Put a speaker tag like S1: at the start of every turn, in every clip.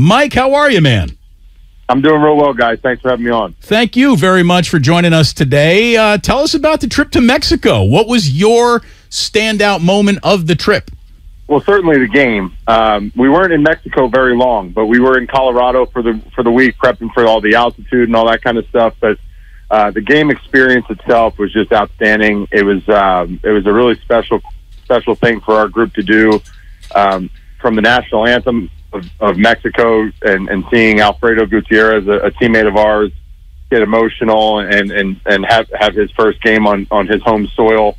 S1: Mike, how are you, man?
S2: I'm doing real well, guys. Thanks for having me on.
S1: Thank you very much for joining us today. Uh, tell us about the trip to Mexico. What was your standout moment of the trip?
S2: Well, certainly the game. Um, we weren't in Mexico very long, but we were in Colorado for the for the week, prepping for all the altitude and all that kind of stuff. But uh, the game experience itself was just outstanding. It was um, it was a really special special thing for our group to do. Um, from the national anthem of, of Mexico and, and seeing Alfredo Gutierrez, a, a teammate of ours, get emotional and and and have have his first game on on his home soil.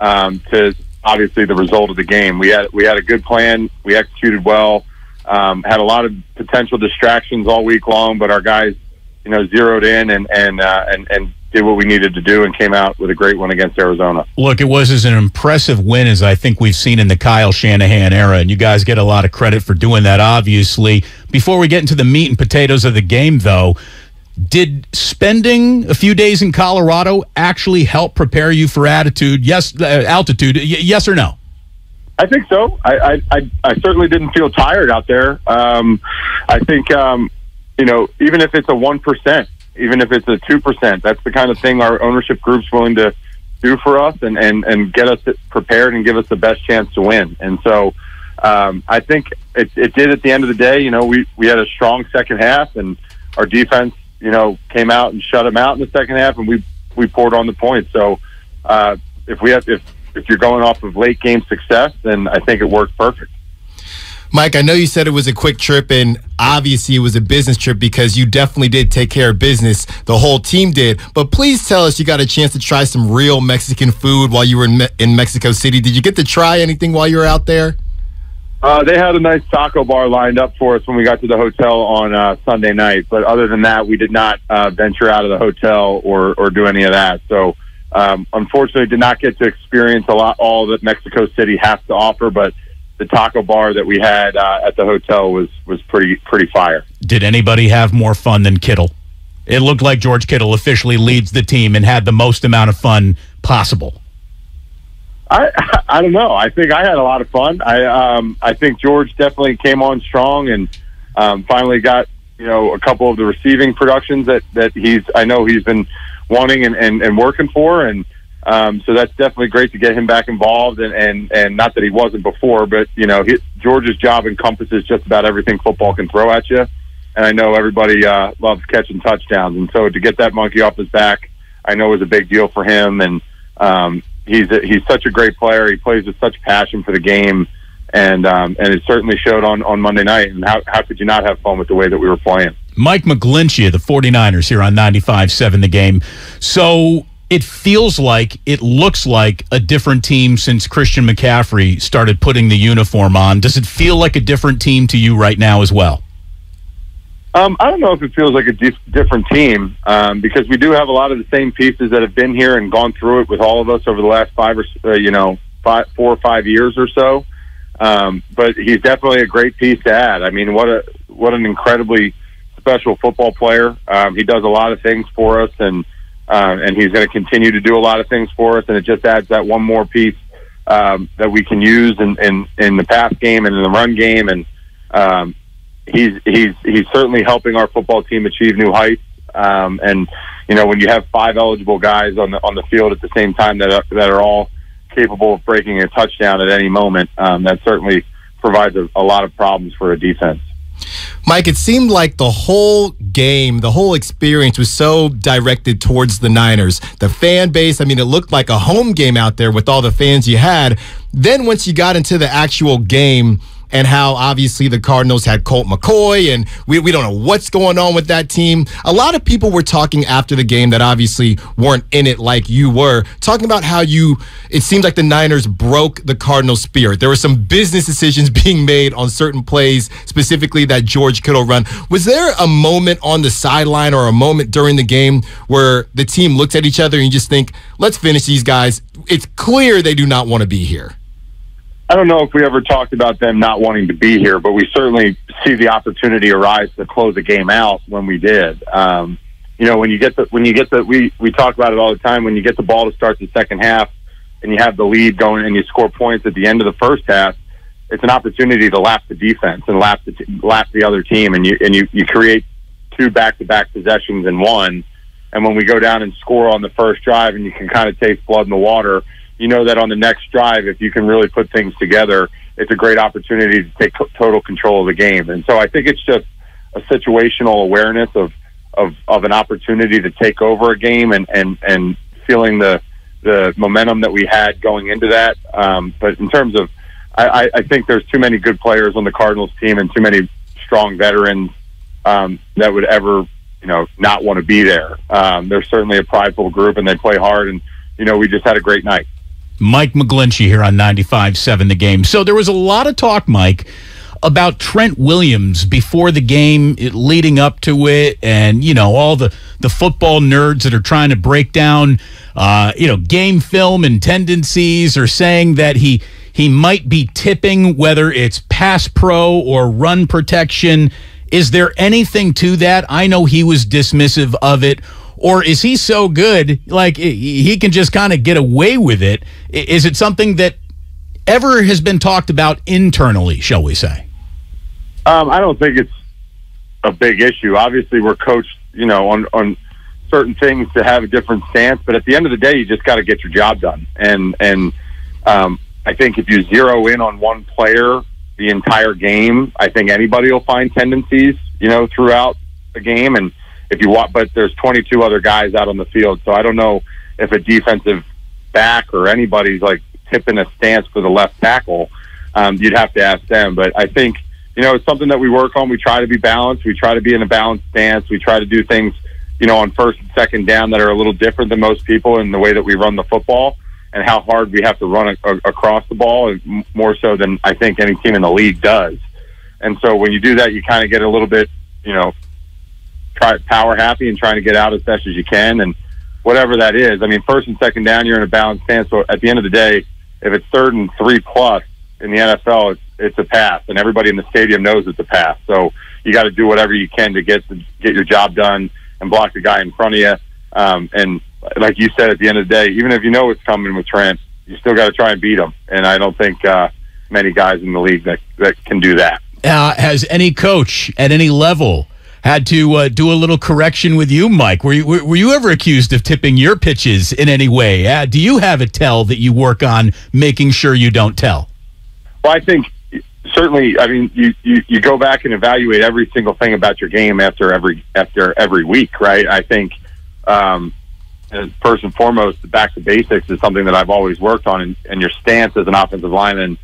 S2: Um, to obviously the result of the game, we had we had a good plan. We executed well. Um, had a lot of potential distractions all week long, but our guys, you know, zeroed in and and uh, and and did what we needed to do and came out with a great one against Arizona.
S1: Look, it was as an impressive win as I think we've seen in the Kyle Shanahan era, and you guys get a lot of credit for doing that, obviously. Before we get into the meat and potatoes of the game, though, did spending a few days in Colorado actually help prepare you for attitude? Yes, uh, altitude. Y- yes or no?
S2: I think so. I, I, I, I certainly didn't feel tired out there. Um, I think, um, you know, even if it's a 1%, even if it's a 2%, that's the kind of thing our ownership group's willing to do for us and, and, and get us prepared and give us the best chance to win. And so, um, I think it, it did at the end of the day. You know, we, we had a strong second half and our defense, you know, came out and shut them out in the second half and we, we poured on the points. So, uh, if we have, if, if you're going off of late game success, then I think it worked perfect.
S3: Mike, I know you said it was a quick trip, and obviously it was a business trip because you definitely did take care of business. The whole team did. But please tell us you got a chance to try some real Mexican food while you were in, Me- in Mexico City. Did you get to try anything while you were out there?
S2: Uh, they had a nice taco bar lined up for us when we got to the hotel on uh, Sunday night. But other than that, we did not uh, venture out of the hotel or, or do any of that. So, um, unfortunately, did not get to experience a lot all that Mexico City has to offer. But the taco bar that we had uh, at the hotel was was pretty pretty fire.
S1: Did anybody have more fun than Kittle? It looked like George Kittle officially leads the team and had the most amount of fun possible.
S2: I I don't know. I think I had a lot of fun. I um I think George definitely came on strong and um, finally got you know a couple of the receiving productions that that he's I know he's been wanting and and, and working for and um, so that's definitely great to get him back involved and and and not that he wasn't before, but you know his, George's job encompasses just about everything football can throw at you, and I know everybody uh, loves catching touchdowns, and so to get that monkey off his back, I know was a big deal for him and. Um, he's a, he's such a great player. He plays with such passion for the game, and um, and it certainly showed on, on Monday night. And how how could you not have fun with the way that we were playing?
S1: Mike McGlinchey, the 49ers here on 95.7 The Game. So it feels like, it looks like a different team since Christian McCaffrey started putting the uniform on. Does it feel like a different team to you right now as well?
S2: Um, I don't know if it feels like a dif- different team um, because we do have a lot of the same pieces that have been here and gone through it with all of us over the last five or uh, you know five, four or five years or so. Um, but he's definitely a great piece to add. I mean, what a what an incredibly special football player. Um, he does a lot of things for us, and uh, and he's going to continue to do a lot of things for us. And it just adds that one more piece um, that we can use in, in in the pass game and in the run game. And um, he's he's he's certainly helping our football team achieve new heights. Um, and you know, when you have five eligible guys on the on the field at the same time that are, that are all capable of breaking a touchdown at any moment, um, that certainly provides a, a lot of problems for a defense.
S3: Mike, it seemed like the whole game, the whole experience was so directed towards the Niners. The fan base, I mean, it looked like a home game out there with all the fans you had. Then once you got into the actual game, and how obviously the Cardinals had Colt McCoy, and we, we don't know what's going on with that team. A lot of people were talking after the game that obviously weren't in it like you were, talking about how you, it seems like the Niners broke the Cardinals' spirit. There were some business decisions being made on certain plays, specifically that George Kittle run. Was there a moment on the sideline or a moment during the game where the team looked at each other and you just think, let's finish these guys? It's clear they do not want to be here.
S2: I don't know if we ever talked about them not wanting to be here, but we certainly see the opportunity arise to close the game out when we did. Um, you know, when you get the when you get the we we talk about it all the time. When you get the ball to start the second half, and you have the lead going, and you score points at the end of the first half, it's an opportunity to lap the defense and lap the lap the other team, and you and you you create two back to back possessions in one. And when we go down and score on the first drive, and you can kind of taste blood in the water, you know that on the next drive, if you can really put things together, it's a great opportunity to take total control of the game. And so I think it's just a situational awareness of of, of an opportunity to take over a game and and and feeling the the momentum that we had going into that. Um, but in terms of, I, I think there's too many good players on the Cardinals team and too many strong veterans um, that would ever, you know, not want to be there. Um, they're certainly a prideful group and they play hard. And you know, we just had a great night.
S1: Mike McGlinchey here on 95.7 The Game. So there was a lot of talk, Mike, about Trent Williams before the game, it, leading up to it, and you know all the the football nerds that are trying to break down, uh, you know, game film and tendencies, are saying that he he might be tipping whether it's pass pro or run protection. Is there anything to that? I know he was dismissive of it. Or is he so good, like he can just kind of get away with it? Is it something that ever has been talked about internally, shall we say?
S2: Um, I don't think it's a big issue. Obviously, we're coached, you know, on on certain things to have a different stance, but at the end of the day, you just got to get your job done. And and um, I think if you zero in on one player the entire game, I think anybody will find tendencies, you know, throughout the game. And if you want, but there's 22 other guys out on the field, so I don't know if a defensive back or anybody's like tipping a stance for the left tackle. Um, you'd have to ask them, but I think you know, it's something that we work on. We try to be balanced. We try to be in a balanced stance. We try to do things, you know, on first and second down that are a little different than most people in the way that we run the football and how hard we have to run a, a, across the ball, more so than I think any team in the league does. And so when you do that, you kind of get a little bit, you know, power happy and trying to get out as best as you can, and whatever that is. I mean, first and second down, you're in a balanced stance. So at the end of the day, if it's third and three plus in the NFL, it's it's a pass, and everybody in the stadium knows it's a pass. So you got to do whatever you can to get to get your job done and block the guy in front of you. Um, and like you said, at the end of the day, even if you know what's coming with Trent, you still got to try and beat him. And I don't think uh, many guys in the league that that can do that.
S1: Uh, has any coach at any level? Had to uh, do a little correction with you, Mike. Were you were you ever accused of tipping your pitches in any way? Uh, do you have a tell that you work on making sure you don't tell?
S2: Well, I think certainly, I mean, you, you, you go back and evaluate every single thing about your game after every after every week, right? I think um, first and foremost, back to basics is something that I've always worked on, and, and your stance as an offensive lineman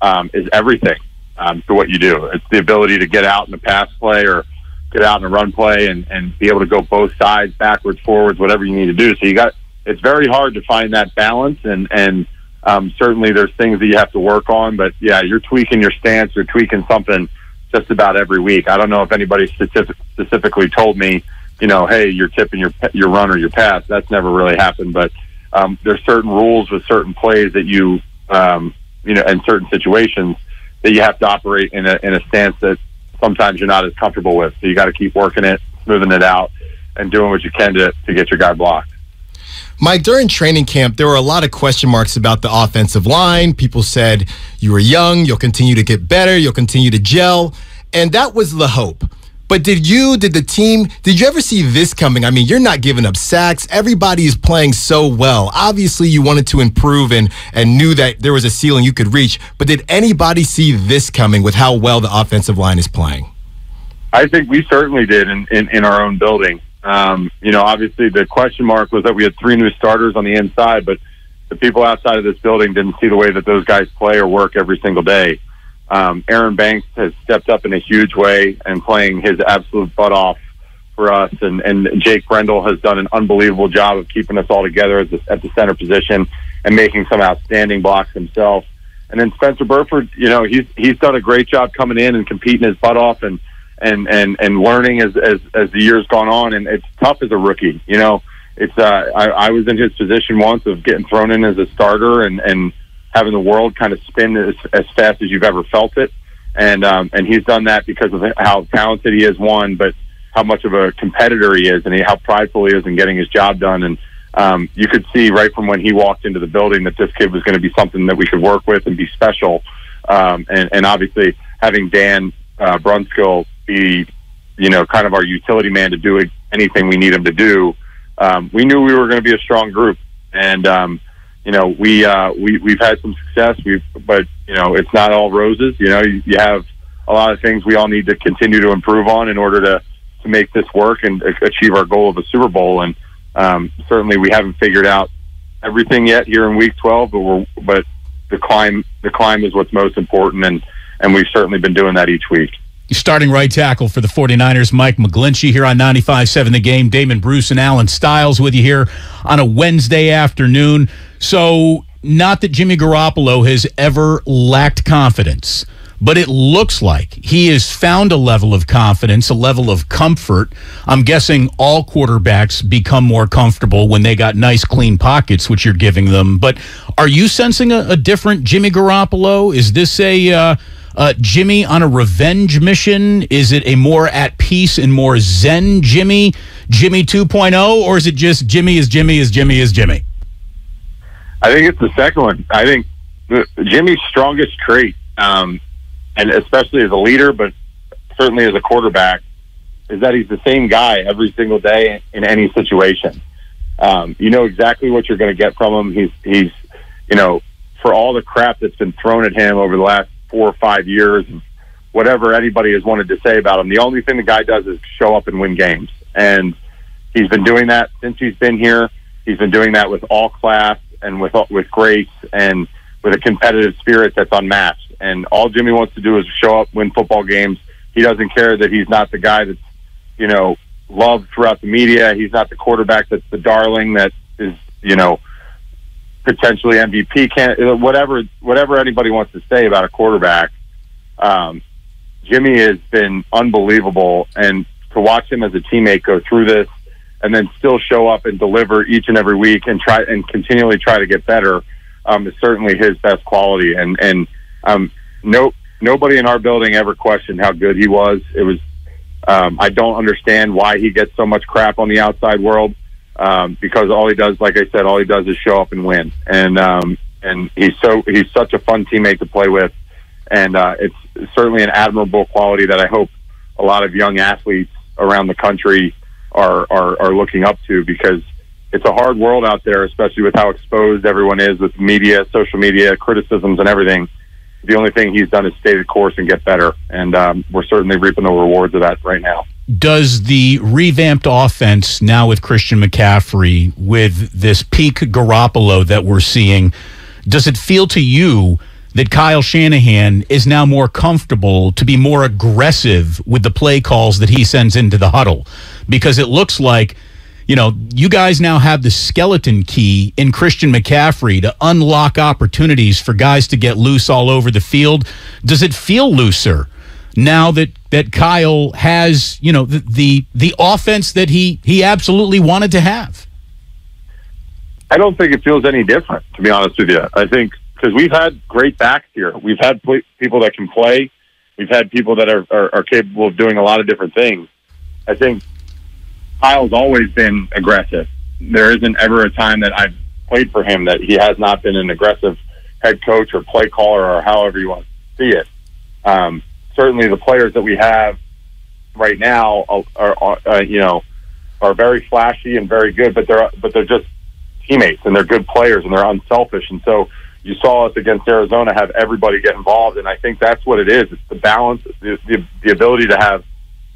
S2: um, is everything um, to what you do. It's the ability to get out in the pass play or get out in a run play and, and be able to go both sides, backwards, forwards, whatever you need to do. So you got it's very hard to find that balance and and um, certainly, there's things that you have to work on, but yeah, you're tweaking your stance. You're tweaking something just about every week. I don't know if anybody specific, specifically told me, you know, hey, you're tipping your your run or your pass. That's never really happened, but um, there's certain rules with certain plays that you, um, you know, in certain situations that you have to operate in a in a stance that sometimes you're not as comfortable with. So you got to keep working it, smoothing it out, and doing what you can to to get your guy blocked.
S3: Mike, during training camp, there were a lot of question marks about the offensive line. People said you were young, you'll continue to get better, you'll continue to gel. And that was the hope. But did you, did the team, did you ever see this coming? I mean, you're not giving up sacks. Everybody is playing so well. Obviously, you wanted to improve and, and knew that there was a ceiling you could reach. But did anybody see this coming with how well the offensive line is playing?
S2: I think we certainly did in, in, in our own building. Um, you know, obviously the question mark was that we had three new starters on the inside, but the people outside of this building didn't see the way that those guys play or work every single day. Um, Aaron Banks has stepped up in a huge way and playing his absolute butt off for us. And, and Jake Brendel has done an unbelievable job of keeping us all together at the, at the center position and making some outstanding blocks himself. And then Spencer Burford, you know, he's he's done a great job coming in and competing his butt off and and and and learning as as as the years gone on. And it's tough as a rookie. You know, it's uh, I, I was in his position once of getting thrown in as a starter and and having the world kind of spin as, as fast as you've ever felt it. And um, and he's done that because of how talented he is, one, but how much of a competitor he is, and he, how prideful he is in getting his job done. And um, you could see right from when he walked into the building that this kid was going to be something that we could work with and be special. um, and, and obviously having Dan uh, Brunskill be, you know, kind of our utility man to do anything we need him to do. Um, we knew we were going to be a strong group, and um, you know, we uh, we we've had some success. We've, but you know, it's not all roses. You know, you, you have a lot of things we all need to continue to improve on in order to to make this work and achieve our goal of a Super Bowl. And um, certainly, we haven't figured out everything yet here in Week 12, but we're but the climb the climb is what's most important, and and we've certainly been doing that each week.
S1: Starting right tackle for the 49ers, Mike McGlinchey here on 95.7 The Game. Damon Bruce and Allen Stiles with you here on a Wednesday afternoon. So, not that Jimmy Garoppolo has ever lacked confidence, but it looks like he has found a level of confidence, a level of comfort. I'm guessing all quarterbacks become more comfortable when they got nice, clean pockets, which you're giving them. But are you sensing a, a different Jimmy Garoppolo? Is this a uh, uh, Jimmy on a revenge mission? Is it a more at peace and more zen Jimmy, Jimmy 2.0, or is it just Jimmy is Jimmy is Jimmy is Jimmy?
S2: I think it's the second one. I think Jimmy's strongest trait um, and especially as a leader, but certainly as a quarterback, is that he's the same guy every single day in any situation. Um, you know exactly what you're going to get from him. He's he's you know for all the crap that's been thrown at him over the last four or five years, whatever anybody has wanted to say about him, the only thing the guy does is show up and win games, and he's been doing that since he's been here. He's been doing that with all class and with with grace and with a competitive spirit that's unmatched and all Jimmy wants to do is show up, win football games. He doesn't care that he's not the guy that's, you know, loved throughout the media. He's not the quarterback that's the darling that is, you know, potentially MVP. Can whatever whatever anybody wants to say about a quarterback. Um, Jimmy has been unbelievable, and to watch him as a teammate go through this, and then still show up and deliver each and every week, and try and continually try to get better, um, is certainly his best quality. And and um, no, nobody in our building ever questioned how good he was. It was. Um, I don't understand why he gets so much crap on the outside world um, because all he does, like I said, all he does is show up and win. And um, and he's so he's such a fun teammate to play with, and uh, it's certainly an admirable quality that I hope a lot of young athletes around the country are are, are looking up to because it's a hard world out there, especially with how exposed everyone is with media, social media, criticisms, and everything the only thing he's done is stay the course and get better. And um, we're certainly reaping the rewards of that right now.
S1: Does the revamped offense now with Christian McCaffrey, with this peak Garoppolo that we're seeing, does it feel to you that Kyle Shanahan is now more comfortable to be more aggressive with the play calls that he sends into the huddle? Because it looks like you know, you guys now have the skeleton key in Christian McCaffrey to unlock opportunities for guys to get loose all over the field. Does it feel looser now that that Kyle has, you know, the the, the offense that he he absolutely wanted to have?
S2: I don't think it feels any different, to be honest with you. I think because we've had great backs here. We've had pl- people that can play. We've had people that are, are, are capable of doing a lot of different things. I think Kyle's always been aggressive. There isn't ever a time that I've played for him that he has not been an aggressive head coach or play caller or however you want to see it. Um, certainly, the players that we have right now are, are uh, you know are very flashy and very good, but they're but they're just teammates and they're good players and they're unselfish. And so you saw us against Arizona have everybody get involved, and I think that's what it is. It's the balance, the, the, the ability to have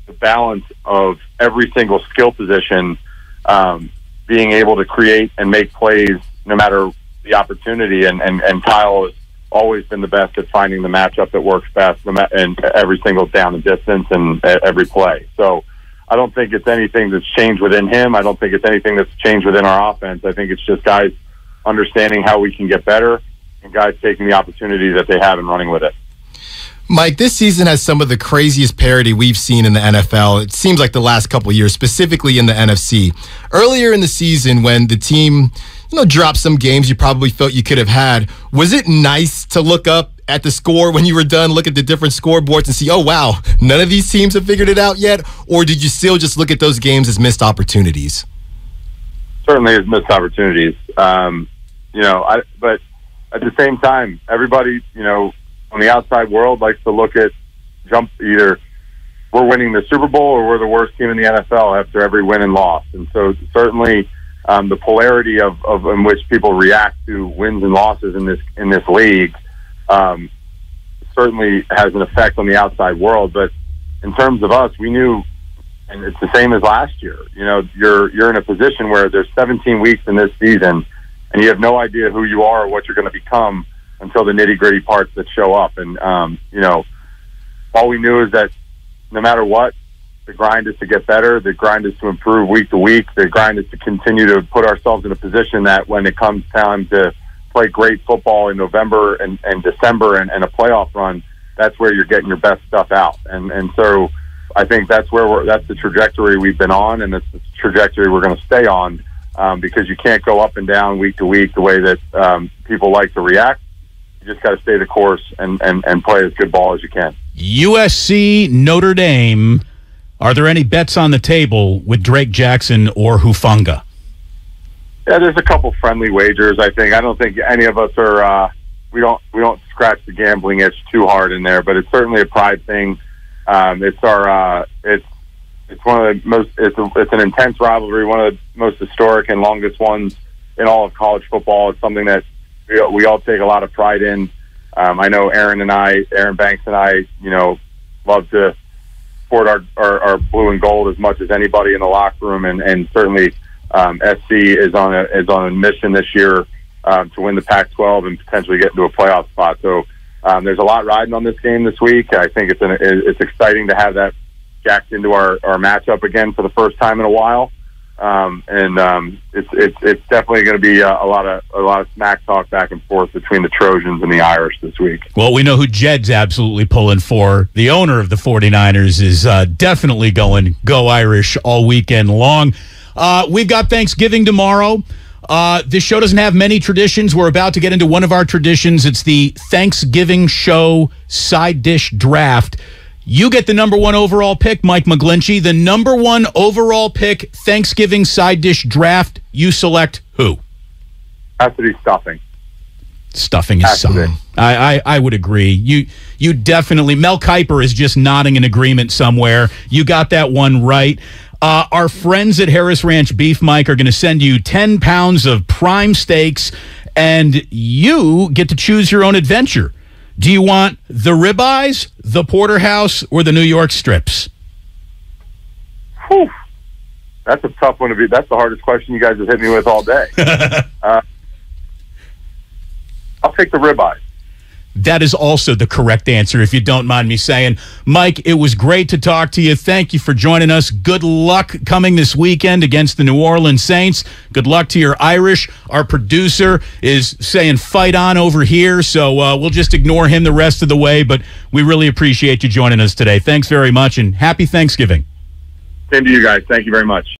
S2: the balance of every single skill position um, being able to create and make plays no matter the opportunity. And, and, and Kyle has always been the best at finding the matchup that works best and every single down and distance and every play. So I don't think it's anything that's changed within him. I don't think it's anything that's changed within our offense. I think it's just guys understanding how we can get better and guys taking the opportunity that they have and running with it.
S3: Mike, this season has some of the craziest parity we've seen in the NFL. It seems like the last couple years, specifically in the NFC. Earlier in the season, when the team, you know, dropped some games you probably felt you could have had, was it nice to look up at the score when you were done, look at the different scoreboards and see, oh wow, none of these teams have figured it out yet? Or did you still just look at those games as missed opportunities?
S2: Certainly as missed opportunities. Um, you know, I, but at the same time, everybody, you know, on the outside world likes to look at jump either we're winning the Super Bowl or we're the worst team in the NFL after every win and loss. And so certainly um, the polarity of, of in which people react to wins and losses in this in this league um, certainly has an effect on the outside world. But in terms of us, we knew, and it's the same as last year. You know, you're you're in a position where there's 17 weeks in this season, and you have no idea who you are or what you're going to become until the nitty gritty parts that show up. And um, you know, all we knew is that no matter what, the grind is to get better. The grind is to improve week to week. The grind is to continue to put ourselves in a position that when it comes time to play great football in November and, and December and, and a playoff run, that's where you're getting your best stuff out. And and so I think that's where we're that's the trajectory we've been on, and it's the trajectory we're going to stay on um, because you can't go up and down week to week the way that um, people like to react. You just got to stay the course and, and, and play as good ball as you can.
S1: USC Notre Dame. Are there any bets on the table with Drake Jackson or Hufanga?
S2: Yeah, there's a couple friendly wagers. I think I don't think any of us are. Uh, we don't we don't scratch the gambling itch too hard in there, but it's certainly a pride thing. Um, it's our uh, it's it's one of the most it's a, it's an intense rivalry, one of the most historic and longest ones in all of college football. It's something that we, we all take a lot of pride in. Um, I know Aaron and I, Aaron Banks and I, you know, love to support our, our, our blue and gold as much as anybody in the locker room, and, and certainly um, SC is on a is on a mission this year um, to win the Pac-12 and potentially get into a playoff spot. So um, there's a lot riding on this game this week. I think it's an, it's exciting to have that jacked into our, our matchup again for the first time in a while. Um, and um, it's it's it's definitely going to be a, a, lot of a lot of smack talk back and forth between the Trojans and the Irish this week.
S1: Well, we know who Jed's absolutely pulling for. The owner of the 49ers is uh, definitely going go Irish all weekend long. Uh, we've got Thanksgiving tomorrow. Uh, this show doesn't have many traditions. We're about to get into one of our traditions. It's the Thanksgiving show side dish draft. You get the number one overall pick, Mike McGlinchey. The number one overall pick, Thanksgiving side dish draft. You select who?
S2: Has to be stuffing.
S1: Stuffing is some. I, I, I would agree. You you definitely Mel Kiper is just nodding in agreement somewhere. You got that one right. Uh, our friends at Harris Ranch Beef, Mike, are going to send you 10 pounds of prime steaks, and you get to choose your own adventure. Do you want the ribeyes, the porterhouse, or the New York strips?
S2: Whew. That's a tough one to be. That's the hardest question you guys have hit me with all day. uh, I'll take the ribeyes.
S1: That is also the correct answer, if you don't mind me saying. Mike, it was great to talk to you. Thank you for joining us. Good luck coming this weekend against the New Orleans Saints. Good luck to your Irish. Our producer is saying fight on over here, so uh, we'll just ignore him the rest of the way. But we really appreciate you joining us today. Thanks very much, and happy Thanksgiving.
S2: Same to you guys. Thank you very much.